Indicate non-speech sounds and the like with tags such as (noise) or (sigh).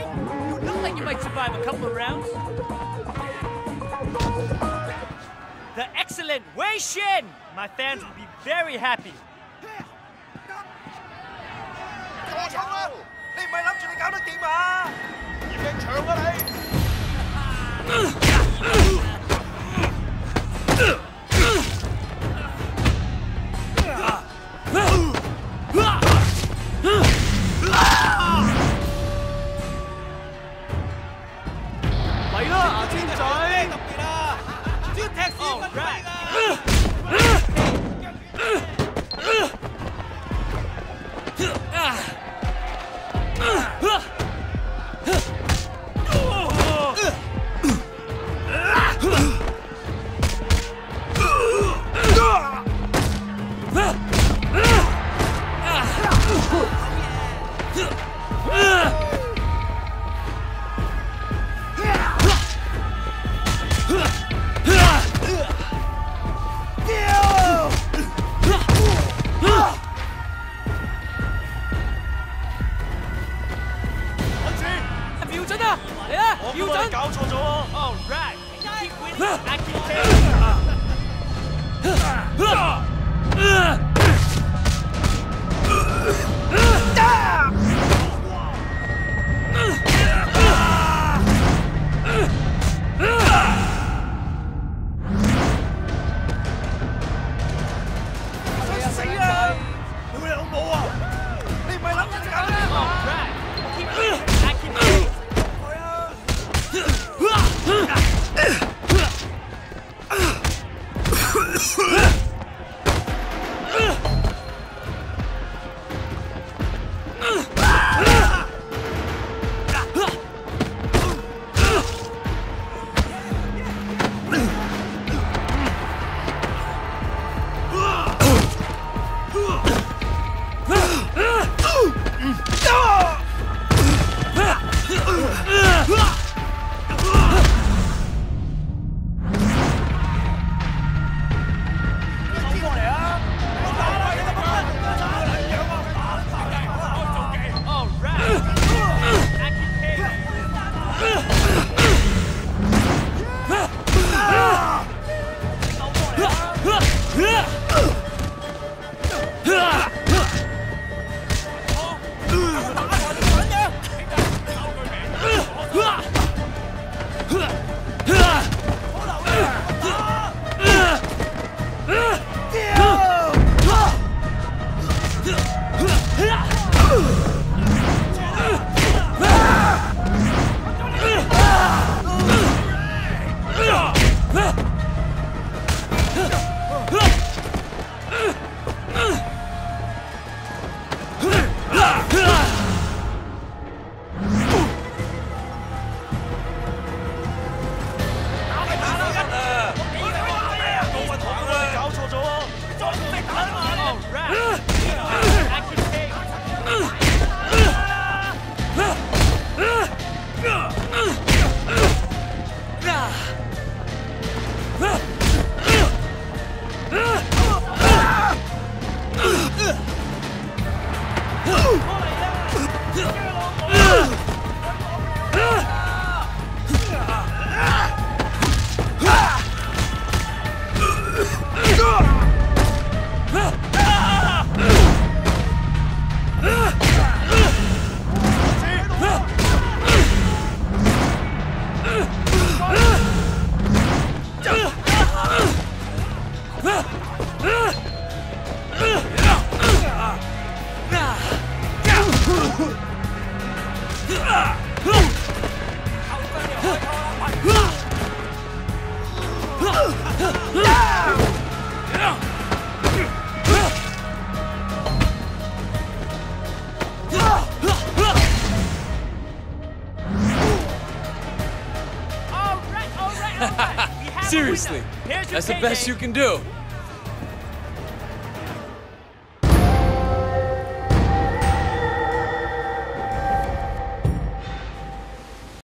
You look like you might survive a couple of rounds. The excellent Wei Shen! My fans will be very happy. Come on. 真的？我表弟搞错咗。哦 All right. 어? 어. (laughs) Seriously, that's the best you can do.